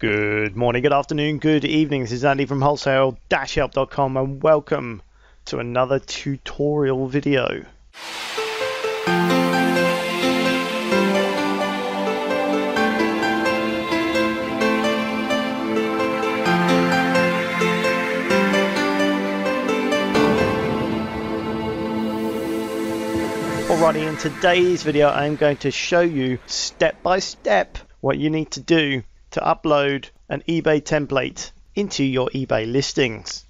Good morning, good afternoon, good evening. This is Andy from wholesale-help.com and welcome to another tutorial video. Alrighty, in today's video I'm going to show you step by step what you need to do to upload an eBay template into your eBay listings.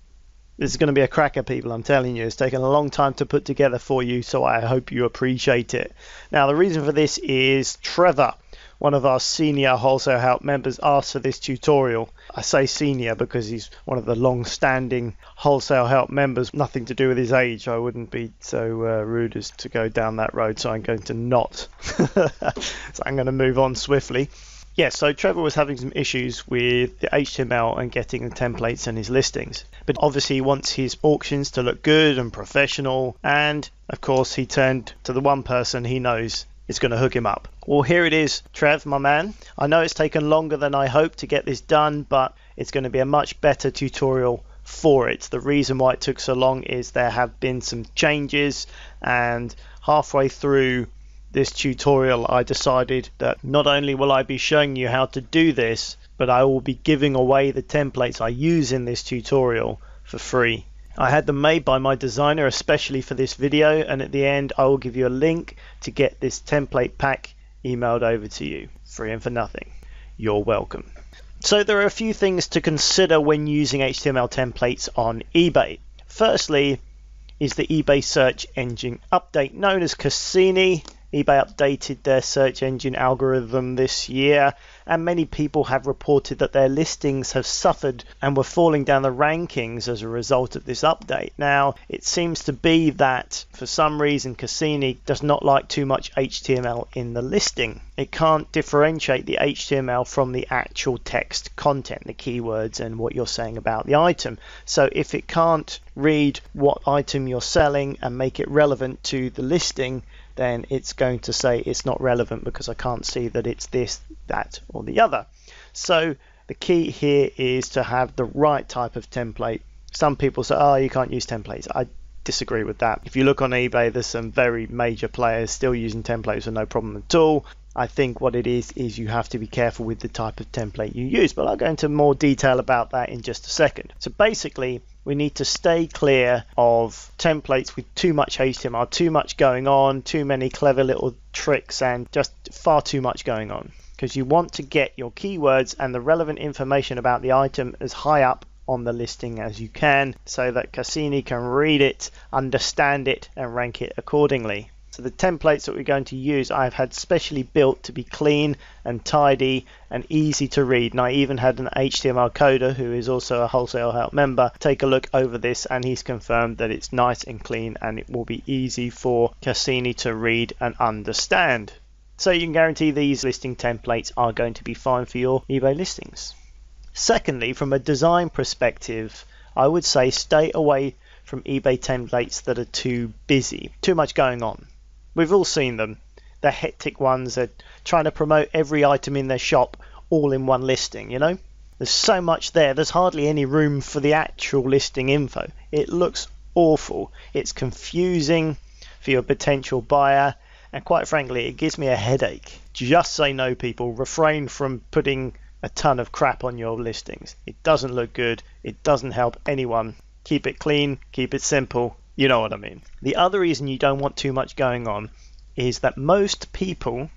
This is going to be a cracker, people, I'm telling you. It's taken a long time to put together for you, so I hope you appreciate it. Now, the reason for this is Trevor, one of our senior Wholesale Help members, asked for this tutorial. I say senior because he's one of the long standing Wholesale Help members, nothing to do with his age. I wouldn't be so uh, rude as to go down that road, so I'm going to not. so I'm going to move on swiftly. Yeah, so Trevor was having some issues with the HTML and getting the templates and his listings. But obviously, he wants his auctions to look good and professional. And of course, he turned to the one person he knows is going to hook him up. Well, here it is, Trev, my man. I know it's taken longer than I hoped to get this done, but it's going to be a much better tutorial for it. The reason why it took so long is there have been some changes, and halfway through this tutorial, I decided that not only will I be showing you how to do this, but I will be giving away the templates I use in this tutorial for free. I had them made by my designer especially for this video and at the end I will give you a link to get this template pack emailed over to you, free and for nothing. You're welcome. So there are a few things to consider when using HTML templates on eBay. Firstly is the eBay search engine update known as Cassini eBay updated their search engine algorithm this year, and many people have reported that their listings have suffered and were falling down the rankings as a result of this update. Now, it seems to be that for some reason Cassini does not like too much HTML in the listing. It can't differentiate the HTML from the actual text content, the keywords, and what you're saying about the item. So, if it can't read what item you're selling and make it relevant to the listing, then it's going to say it's not relevant because I can't see that it's this, that, or the other. So the key here is to have the right type of template. Some people say, oh, you can't use templates. I disagree with that. If you look on eBay, there's some very major players still using templates with no problem at all. I think what it is is you have to be careful with the type of template you use, but I'll go into more detail about that in just a second. So basically, we need to stay clear of templates with too much HTML, too much going on, too many clever little tricks, and just far too much going on. Because you want to get your keywords and the relevant information about the item as high up on the listing as you can so that Cassini can read it, understand it, and rank it accordingly. So the templates that we're going to use I've had specially built to be clean and tidy and easy to read. And I even had an HTML coder who is also a wholesale help member take a look over this and he's confirmed that it's nice and clean and it will be easy for Cassini to read and understand. So you can guarantee these listing templates are going to be fine for your eBay listings. Secondly, from a design perspective, I would say stay away from eBay templates that are too busy, too much going on. We've all seen them. The hectic ones that trying to promote every item in their shop all in one listing, you know? There's so much there, there's hardly any room for the actual listing info. It looks awful. It's confusing for your potential buyer, and quite frankly, it gives me a headache. Just say no, people. Refrain from putting a ton of crap on your listings. It doesn't look good, it doesn't help anyone. Keep it clean, keep it simple, you know what I mean. The other reason you don't want too much going on is that most people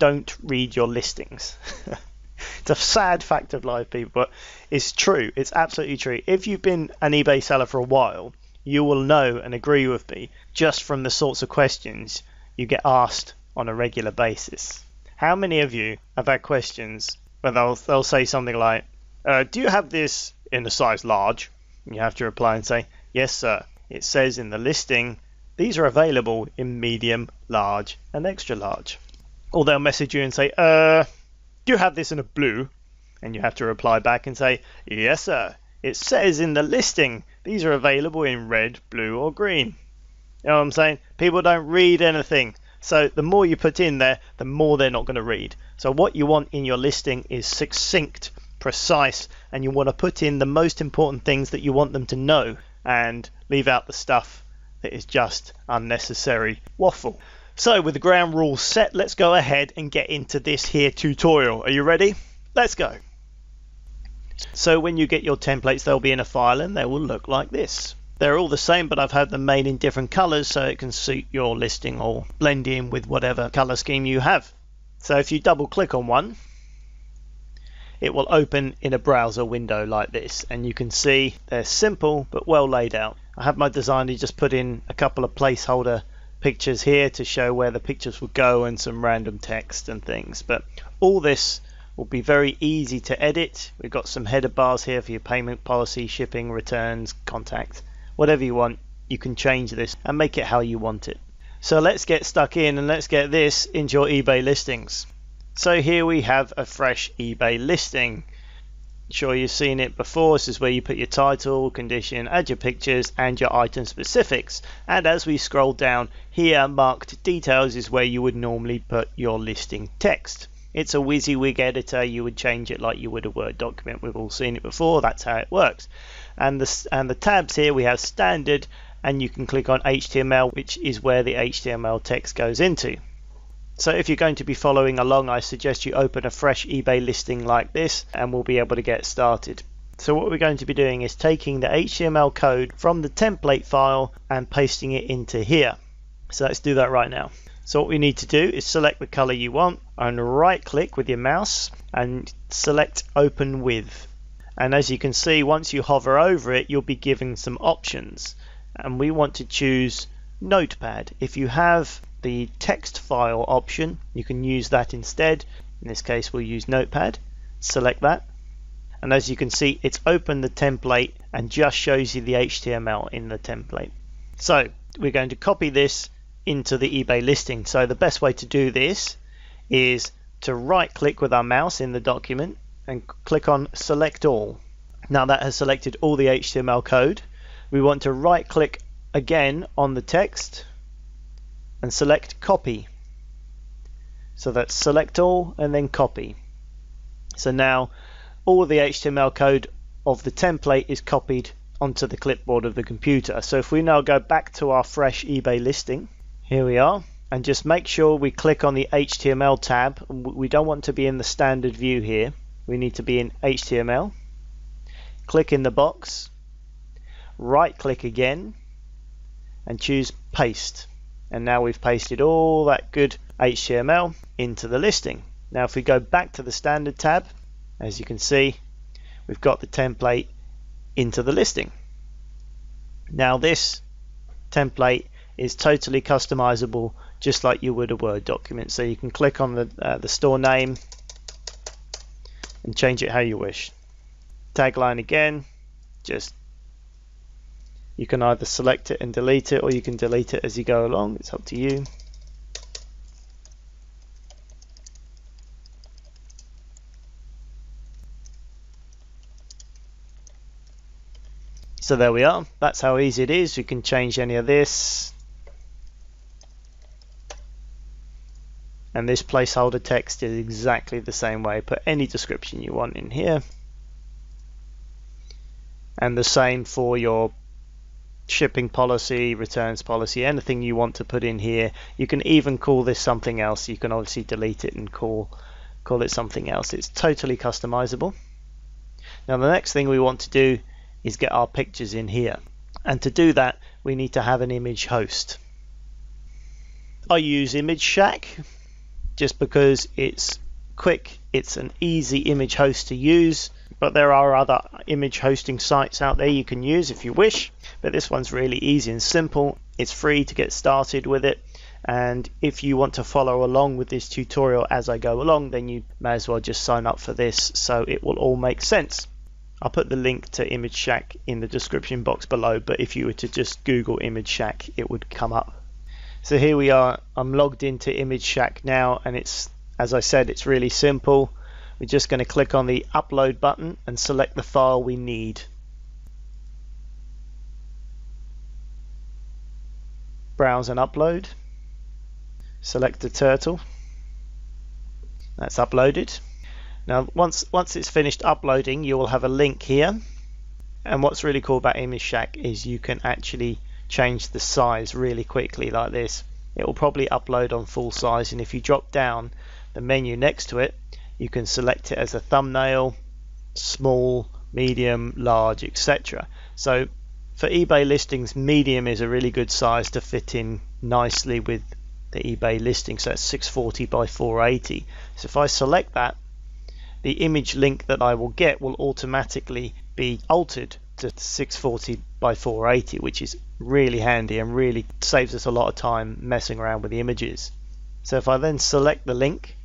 don't read your listings. it's a sad fact of life, people, but it's true. It's absolutely true. If you've been an eBay seller for a while, you will know and agree with me just from the sorts of questions you get asked on a regular basis. How many of you have had questions where they'll, they'll say something like, uh, Do you have this in a size large? And you have to reply and say, Yes, sir it says in the listing these are available in medium, large, and extra large. Or they'll message you and say, uh, do you have this in a blue? And you have to reply back and say, yes, sir. It says in the listing these are available in red, blue, or green. You know what I'm saying? People don't read anything. So the more you put in there, the more they're not going to read. So what you want in your listing is succinct, precise and you want to put in the most important things that you want them to know and leave out the stuff that is just unnecessary waffle. So with the ground rules set, let's go ahead and get into this here tutorial. Are you ready? Let's go. So when you get your templates, they'll be in a file and they will look like this. They're all the same, but I've had them made in different colors so it can suit your listing or blend in with whatever color scheme you have. So if you double click on one, it will open in a browser window like this and you can see they're simple but well laid out. I have my designer just put in a couple of placeholder pictures here to show where the pictures will go and some random text and things but all this will be very easy to edit. We've got some header bars here for your payment policy, shipping, returns, contact, whatever you want. You can change this and make it how you want it. So let's get stuck in and let's get this into your eBay listings. So here we have a fresh eBay listing. Sure you've seen it before. This is where you put your title, condition, add your pictures and your item specifics. And as we scroll down here, marked details is where you would normally put your listing text. It's a WYSIWYG editor. You would change it like you would a Word document. We've all seen it before. That's how it works. And the, and the tabs here, we have standard and you can click on HTML, which is where the HTML text goes into. So if you're going to be following along, I suggest you open a fresh eBay listing like this and we'll be able to get started. So what we're going to be doing is taking the HTML code from the template file and pasting it into here. So let's do that right now. So what we need to do is select the color you want and right click with your mouse and select open with. And as you can see, once you hover over it, you'll be given some options. And we want to choose Notepad. If you have the text file option, you can use that instead. In this case, we'll use Notepad. Select that. And as you can see, it's opened the template and just shows you the HTML in the template. So we're going to copy this into the eBay listing. So the best way to do this is to right click with our mouse in the document and click on select all. Now that has selected all the HTML code. We want to right click again on the text and select copy. So that's select all and then copy. So now all the HTML code of the template is copied onto the clipboard of the computer. So if we now go back to our fresh eBay listing here we are. And just make sure we click on the HTML tab. We don't want to be in the standard view here. We need to be in HTML. Click in the box. Right click again. And choose paste. And now we've pasted all that good HTML into the listing. Now if we go back to the standard tab, as you can see, we've got the template into the listing. Now this template is totally customizable just like you would a Word document. So you can click on the, uh, the store name and change it how you wish. Tagline again, just you can either select it and delete it or you can delete it as you go along. It's up to you. So there we are. That's how easy it is. You can change any of this. and this placeholder text is exactly the same way put any description you want in here and the same for your shipping policy returns policy anything you want to put in here. You can even call this something else. You can obviously delete it and call call it something else. It's totally customizable. Now the next thing we want to do is get our pictures in here. And to do that we need to have an image host. I use ImageShack just because it's quick, it's an easy image host to use. But there are other image hosting sites out there you can use if you wish. But this one's really easy and simple. It's free to get started with it. And if you want to follow along with this tutorial as I go along, then you may as well just sign up for this so it will all make sense. I'll put the link to ImageShack in the description box below, but if you were to just Google ImageShack, it would come up. So here we are, I'm logged into ImageShack now and it's, as I said, it's really simple. We're just going to click on the upload button and select the file we need. Browse and upload. Select the turtle. That's uploaded. Now once once it's finished uploading you will have a link here and what's really cool about Image Shack is you can actually change the size really quickly like this. It will probably upload on full size and if you drop down the menu next to it you can select it as a thumbnail, small, medium, large, etc. So for eBay listings, medium is a really good size to fit in nicely with the eBay listing. So that's 640 by 480. So if I select that, the image link that I will get will automatically be altered to 640 by 480, which is really handy and really saves us a lot of time messing around with the images. So if I then select the link,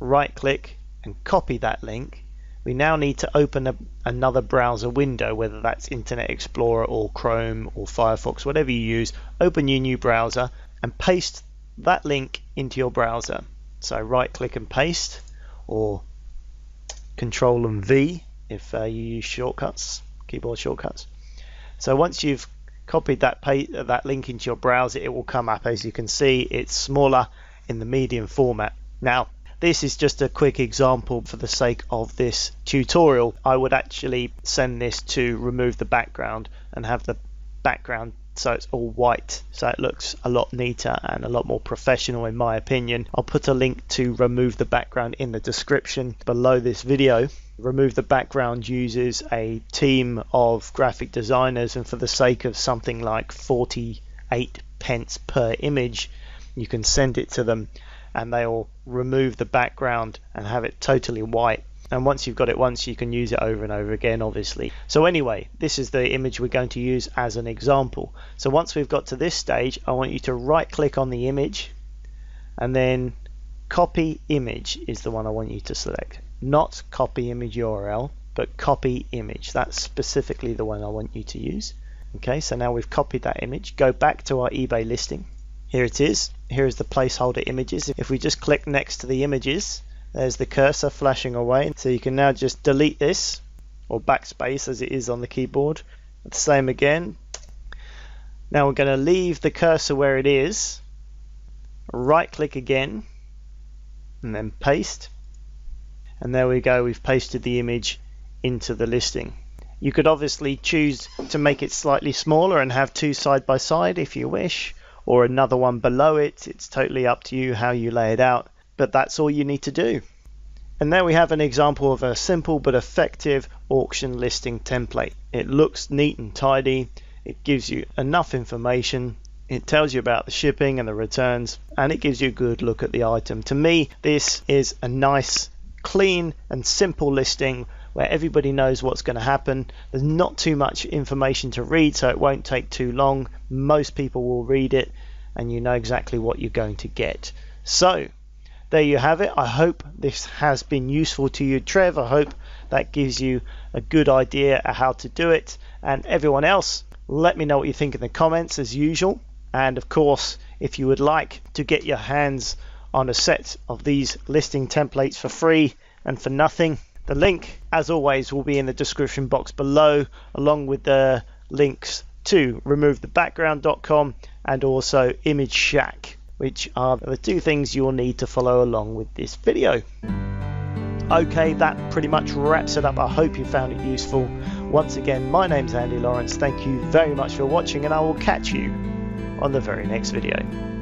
right click and copy that link, we now need to open a, another browser window, whether that's Internet Explorer or Chrome or Firefox, whatever you use, open your new browser and paste that link into your browser. So right click and paste or control and V if uh, you use shortcuts, keyboard shortcuts. So once you've copied that that link into your browser, it will come up as you can see. It's smaller in the medium format. Now, this is just a quick example for the sake of this tutorial. I would actually send this to remove the background and have the background so it's all white so it looks a lot neater and a lot more professional in my opinion. I'll put a link to remove the background in the description below this video. Remove the background uses a team of graphic designers and for the sake of something like 48 pence per image you can send it to them and they'll remove the background and have it totally white. And once you've got it once you can use it over and over again obviously. So anyway this is the image we're going to use as an example. So once we've got to this stage I want you to right click on the image and then copy image is the one I want you to select. Not copy image URL but copy image. That's specifically the one I want you to use. Okay so now we've copied that image. Go back to our eBay listing here it is here is the placeholder images if we just click next to the images there's the cursor flashing away. So you can now just delete this or backspace as it is on the keyboard. The same again. Now we're going to leave the cursor where it is. Right click again and then paste. And there we go, we've pasted the image into the listing. You could obviously choose to make it slightly smaller and have two side by side if you wish, or another one below it. It's totally up to you how you lay it out but that's all you need to do. And there we have an example of a simple but effective auction listing template. It looks neat and tidy, it gives you enough information, it tells you about the shipping and the returns, and it gives you a good look at the item. To me, this is a nice, clean, and simple listing where everybody knows what's going to happen. There's not too much information to read, so it won't take too long. Most people will read it, and you know exactly what you're going to get. So, there you have it. I hope this has been useful to you, Trev. I hope that gives you a good idea of how to do it. And everyone else, let me know what you think in the comments as usual. And of course, if you would like to get your hands on a set of these listing templates for free and for nothing, the link, as always, will be in the description box below, along with the links to removethebackground.com and also Image Shack which are the two things you'll need to follow along with this video. Okay, that pretty much wraps it up. I hope you found it useful. Once again, my name's Andy Lawrence. Thank you very much for watching, and I will catch you on the very next video.